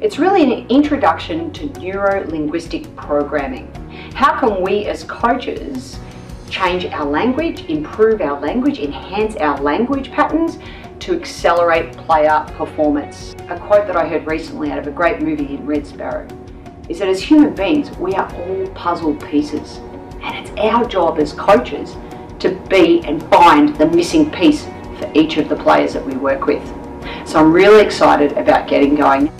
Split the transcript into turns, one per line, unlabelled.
It's really an introduction to neuro-linguistic programming. How can we as coaches change our language, improve our language, enhance our language patterns to accelerate player performance? A quote that I heard recently out of a great movie in Red Sparrow is that as human beings, we are all puzzle pieces. And it's our job as coaches to be and find the missing piece for each of the players that we work with. So I'm really excited about getting going.